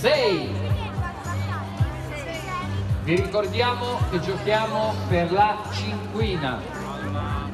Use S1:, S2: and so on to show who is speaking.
S1: 6 vi ricordiamo che giochiamo per la cinquina.